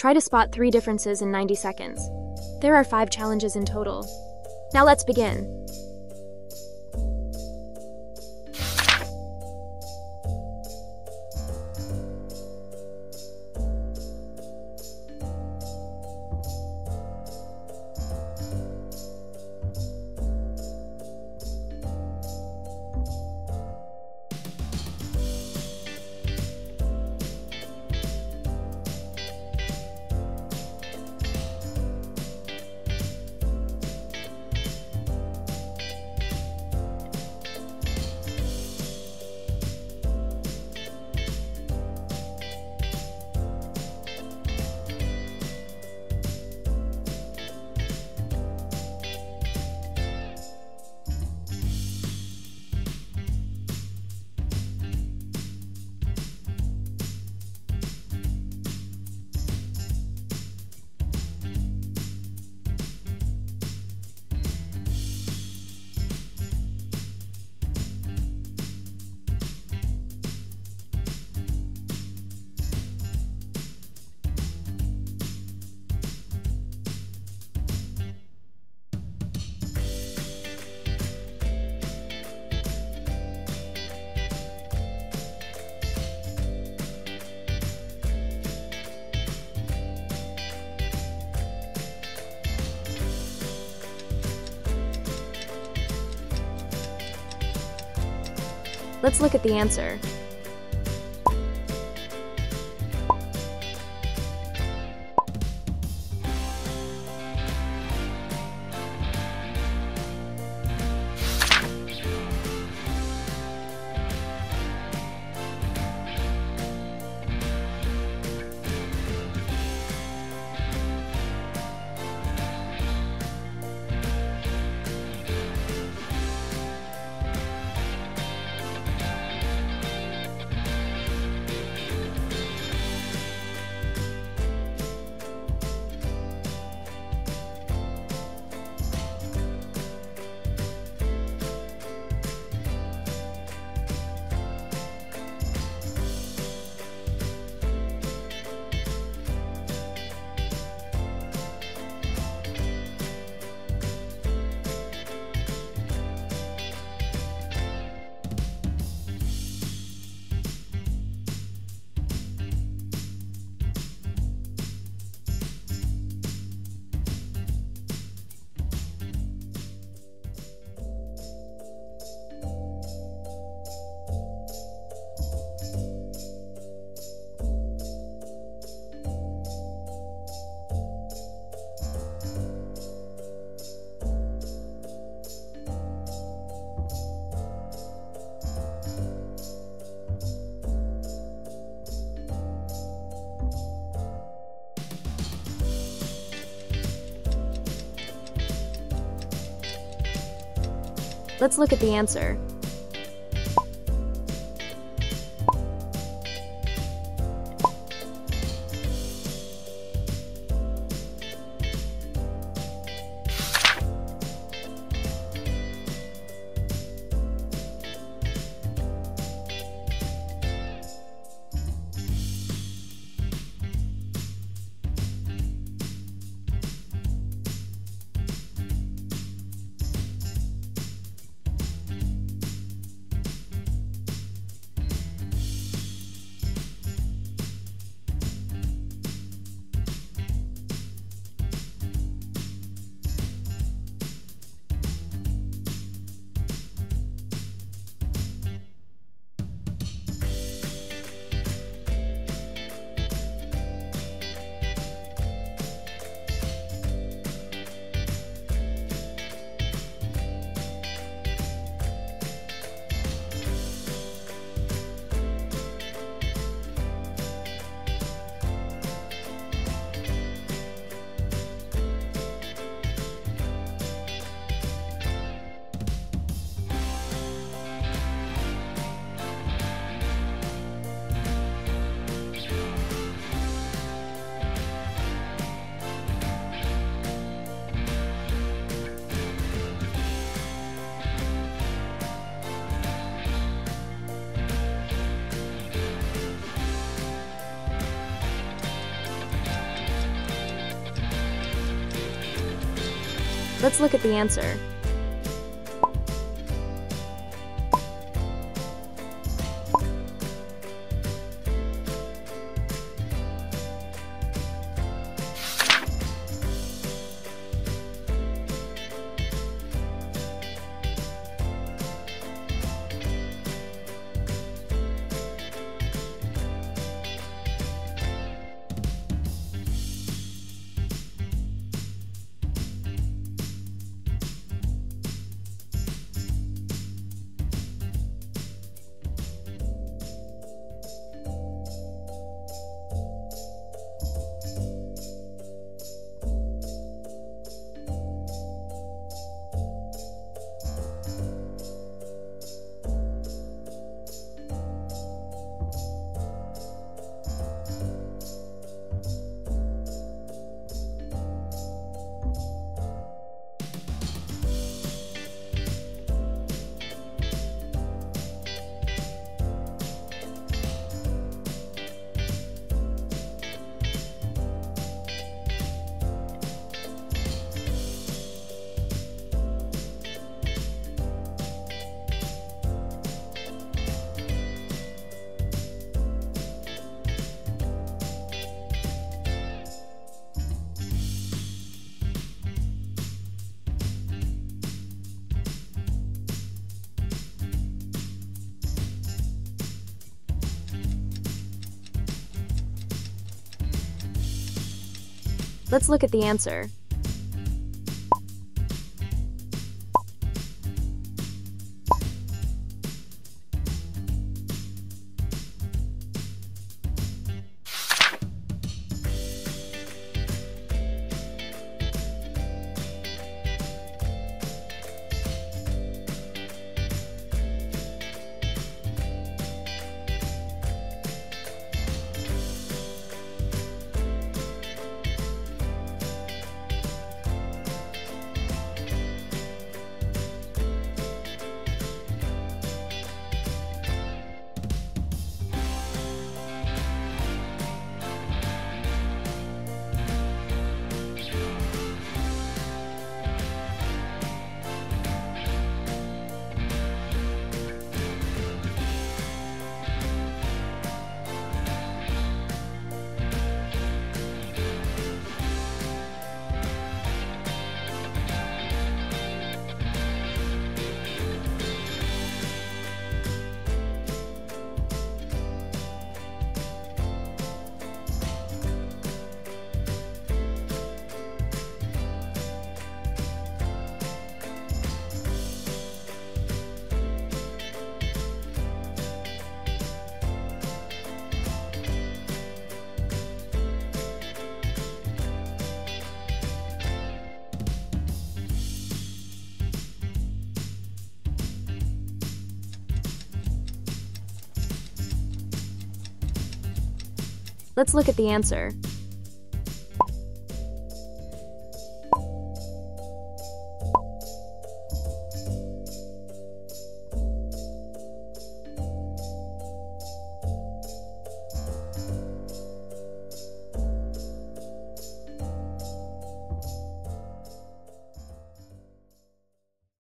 Try to spot three differences in 90 seconds. There are five challenges in total. Now let's begin. Let's look at the answer. Let's look at the answer. Let's look at the answer. Let's look at the answer. Let's look at the answer.